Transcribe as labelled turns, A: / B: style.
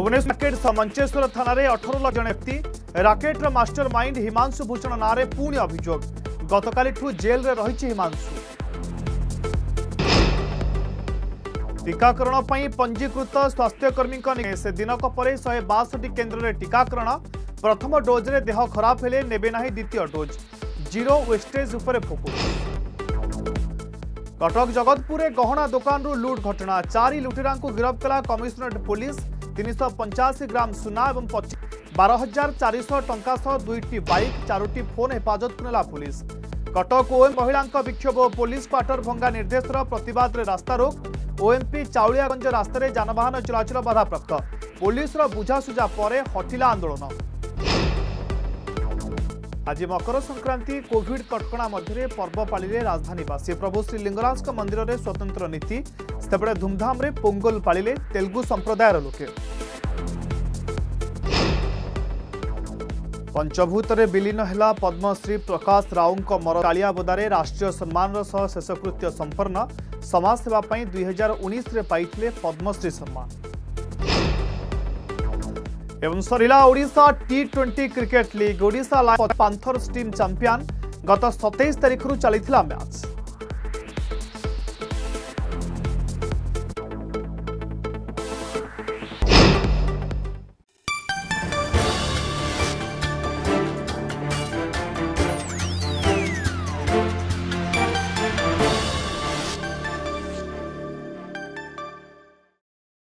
A: ভুবনেশ্বর मंचेश्वर थाना अठर অঠর जन व्यक्ति ব্যক্তি मास्टर माइंड हिमांशु भूषण ना নাঁরে अभोग অভিযোগ जेल में रही हिमांशु टीकाकरण पंजीकृत स्वास्थ्यकर्मी से दिनक शहे बासठी केन्द्र टीकाकरण प्रथम डोजे देह खराब हेले ने द्वितीय dose zero wastage focus Cuttack Jagatpur गहना दोकानु लुट घटना चारि लुटेरा गिरफ्त कला कमिशनरेट पुलिस তিনশহ পঞ্চাশি গ্রাম সুনা এবং বার হাজার চারিশহ টঙ্কা সহ দুইটি বাইক চারোটি ফোন হেফাজতকু নেলা পুলিশ কটক ওএম মহিলাঙ্ক বিক্ষোভ ও পুলিশ কোয়ার্টর ভঙ্গা নির্দেশর প্রতবাদে রাস্তারোক ওএমপি চাউলিয়াগঞ্জ রাস্তায় যানবাহন চলাচল বাধাপ্রাপ্ত পুলিশর বুঝাসুঝা পরে হটিলা আন্দোলন आज मकर संक्रांति संक्रान्ति कोभिड कटकणा पर्व पाधानीवासी प्रभु श्री मंदिर मन्दिरले स्वतंत्र नीति धूमधाम त्यो धुमधाम पोङल पाप्रदाय लोके पञ्चभूतर बलिन होला पद्मश्री प्रकाश रावर कालियावदार राष्ट्रिय सम्मान सह शेषत्य समाज समेवा दुई हजार उन्नाइसले पाए पद्मश्री सम्मान ଏବଂ ସରିଲା Odisha T twenty cricket league Odisha life panthers team champion ଗତ ସତେଇଶ ତାରିଖରୁ ଚାଲିଥିଲା ମ୍ୟାଚ୍